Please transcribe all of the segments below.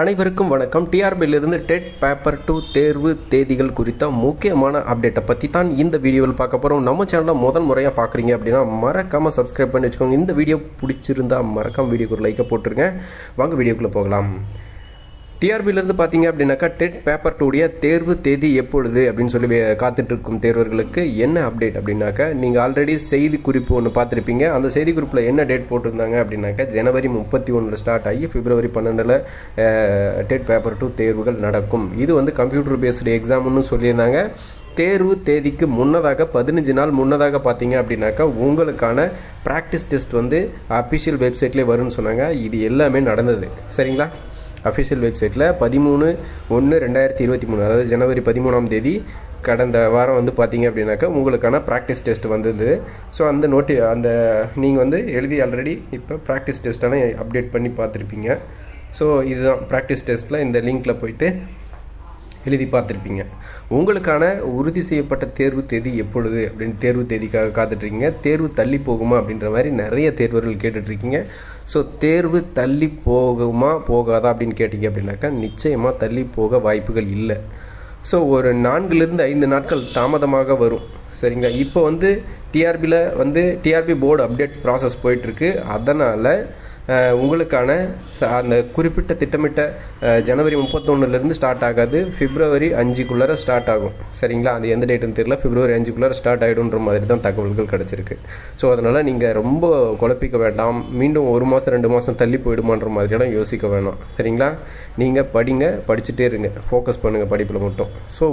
அனைவருக்கும் வணக்கம். டிஆர்பியிலிருந்து dead paper two தேர்வு தேதிகள் குறித்த முக்கியமான அப்டேட்டை பற்றி தான் இந்த வீடியோவில் பார்க்க போகிறோம் நம்ம சேனலை முதல் முறையாக பார்க்குறீங்க அப்படின்னா மறக்காமல் சப்ஸ்கிரைப் பண்ணி வச்சுக்கோங்க. இந்த வீடியோ பிடிச்சிருந்தா மறக்காம வீடியோக்கு ஒரு லைக்கை போட்டுருங்க. வாங்க வீடியோக்குள்ளே போகலாம். டிஆர்பியிலேருந்து பார்த்தீங்க அப்படின்னாக்கா டெட் பேப்பர் டூடைய தேர்வு தேதி எப்பொழுது அப்படின்னு சொல்லி காத்துட்ருக்கும் காத்துட்டு இருக்கும் தேர்வர்களுக்கு என்ன அப்டேட் அப்படின்னாக்கா நீங்கள் ஆல்ரெடி செய்தி குறிப்பு ஒன்று பார்த்துருப்பீங்க. அந்த செய்தி குறிப்பில் என்ன டேட் போட்டிருந்தாங்க அப்படின்னாக்கா ஜனவரி முப்பத்தி ஒன்றில் ஸ்டார்ட் ஆகி பிப்ரவரி பன்னெண்டில் டெட் பேப்பர் டூ தேர்வுகள் நடக்கும். இது வந்து கம்ப்யூட்டர் பேஸ்டு எக்ஸாம்னு சொல்லியிருந்தாங்க. தேர்வு தேதிக்கு முன்னதாக பதினஞ்சு நாள் முன்னதாக பார்த்தீங்க அப்படின்னாக்கா உங்களுக்கான ப்ராக்டிஸ் டெஸ்ட் வந்து அஃபிஷியல் வெப்சைட்லேயே வரும்னு சொன்னாங்க. இது எல்லாமே நடந்தது. சரிங்களா? அஃபிஷியல் வெப்சைட்டில் பதிமூணு ஒன்று ரெண்டாயிரத்தி இருபத்தி மூணு அதாவது ஜனவரி பதிமூணாம் தேதி கடந்த வாரம் வந்து பார்த்தீங்க அப்படின்னாக்கா உங்களுக்கான ப்ராக்டிஸ் டெஸ்ட் வந்தது. ஸோ அந்த நோட்டி அந்த நீங்கள் வந்து எழுதி ஆல்ரெடி இப்போ ப்ராக்டிஸ் டெஸ்ட்டான அப்டேட் பண்ணி பார்த்துருப்பீங்க. ஸோ இதுதான் ப்ராக்டிஸ் டெஸ்ட்டில் இந்த லிங்க்கில் போயிட்டு எழுதி பார்த்துருப்பீங்க. உங்களுக்கான உறுதி செய்யப்பட்ட தேர்வு தேதி எப்பொழுது அப்படின்னு தேர்வு தேதிக்காக காத்துட்ருக்கீங்க. தேர்வு தள்ளி போகுமா அப்படின்ற மாதிரி நிறைய தேர்வர்கள் கேட்டுட்ருக்கீங்க. ஸோ தேர்வு தள்ளி போகுமா போகாதா அப்படின்னு கேட்டிங்க அப்படின்னாக்கா நிச்சயமாக தள்ளி போக வாய்ப்புகள் இல்லை. ஸோ ஒரு நான்குலேருந்து ஐந்து நாட்கள் தாமதமாக வரும். சரிங்களா? இப்போ வந்து டிஆர்பியில் வந்து டிஆர்பி போர்டு அப்டேட் ப்ராசஸ் போயிட்டுருக்கு அதனால் உங்களுக்கான அந்த குறிப்பிட்ட திட்டமிட்ட ஜனவரி முப்பத்தொன்னுலேருந்து ஸ்டார்ட் ஆகாது. பிப்ரவரி அஞ்சுக்குள்ளார ஸ்டார்ட் ஆகும். சரிங்களா? அது எந்த டேட்டுன்னு தெரியல. பிப்ரவரி அஞ்சுக்குள்ளார ஸ்டார்ட் ஆகிடும்ன்ற மாதிரி தான் தகவல்கள் கிடச்சிருக்கு. ஸோ அதனால் நீங்கள் ரொம்ப குழப்பிக்க வேண்டாம். மீண்டும் ஒரு மாதம் ரெண்டு மாதம் தள்ளி போயிடுமான்ற மாதிரியெல்லாம் யோசிக்க வேணாம். சரிங்களா? நீங்கள் படிங்க படிச்சுட்டே இருங்க. ஃபோக்கஸ் பண்ணுங்கள் படிப்பில் மட்டும். ஸோ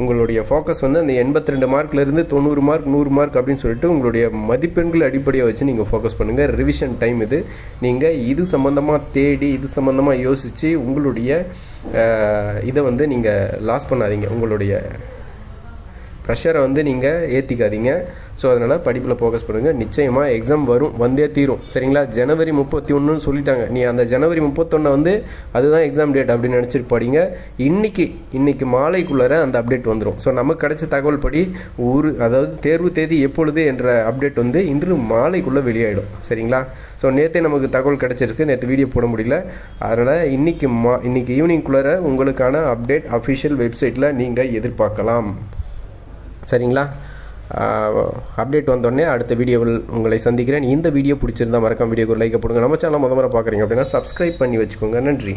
உங்களுடைய ஃபோக்கஸ் வந்து அந்த எண்பத்தி ரெண்டு மார்க்லேருந்து தொண்ணூறு மார்க் நூறு மார்க் அப்படின்னு சொல்லிட்டு உங்களுடைய மதிப்பெண்கள் அடிப்படையை வச்சு நீங்கள் ஃபோக்கஸ் பண்ணுங்கள் ரிவிஷன் டைம் இது. நீங்கள் இது சம்மந்தமாக தேடி இது சம்மந்தமாக யோசித்து உங்களுடைய இதை வந்து நீங்கள் லாஸ் பண்ணாதீங்க உங்களுடைய ப்ரெஷரை வந்து நீங்கள் ஏற்றிக்காதீங்க ஸோ அதனால் படிப்பில் ஃபோக்கஸ் பண்ணுங்கள் நிச்சயமாக எக்ஸாம் வரும். வந்தே தீரும். சரிங்களா? ஜனவரி முப்பத்தி ஒன்றுன்னு சொல்லிட்டாங்க. நீ அந்த ஜனவரி முப்பத்தொன்னை வந்து அதுதான் எக்ஸாம் டேட் அப்படின்னு நினச்சிட்டு படிங்க. இன்னைக்கு இன்றைக்கி மாலைக்குள்ளார அந்த அப்டேட் வந்துடும் ஸோ நமக்கு கிடைச்ச தகவல் படி ஒரு அதாவது தேர்வு தேதி எப்பொழுது என்ற அப்டேட் வந்து இன்று மாலைக்குள்ளே வெளியாயிடும். சரிங்களா? ஸோ நேற்றே நமக்கு தகவல் கிடச்சிருக்கு. நேற்று வீடியோ போட முடியல. அதனால் இன்றைக்கி மா இன்னைக்கு ஈவினிங்குள்ளார உங்களுக்கான அப்டேட் அஃபிஷியல் வெப்சைட்டில் நீங்கள் எதிர்பார்க்கலாம். சரிங்களா? அப்டேட் வந்தோடனே அடுத்த வீடியோவில் உங்களை சந்திக்கிறேன். இந்த வீடியோ பிடிச்சிருந்தா மறக்காம வீடியோக்கு ஒரு லைக் போடுங்க. நம்ம சேனல் முத முறை பார்க்குறீங்க அப்படின்னா சப்ஸ்கிரைப் பண்ணி வச்சுக்கோங்க. நன்றி.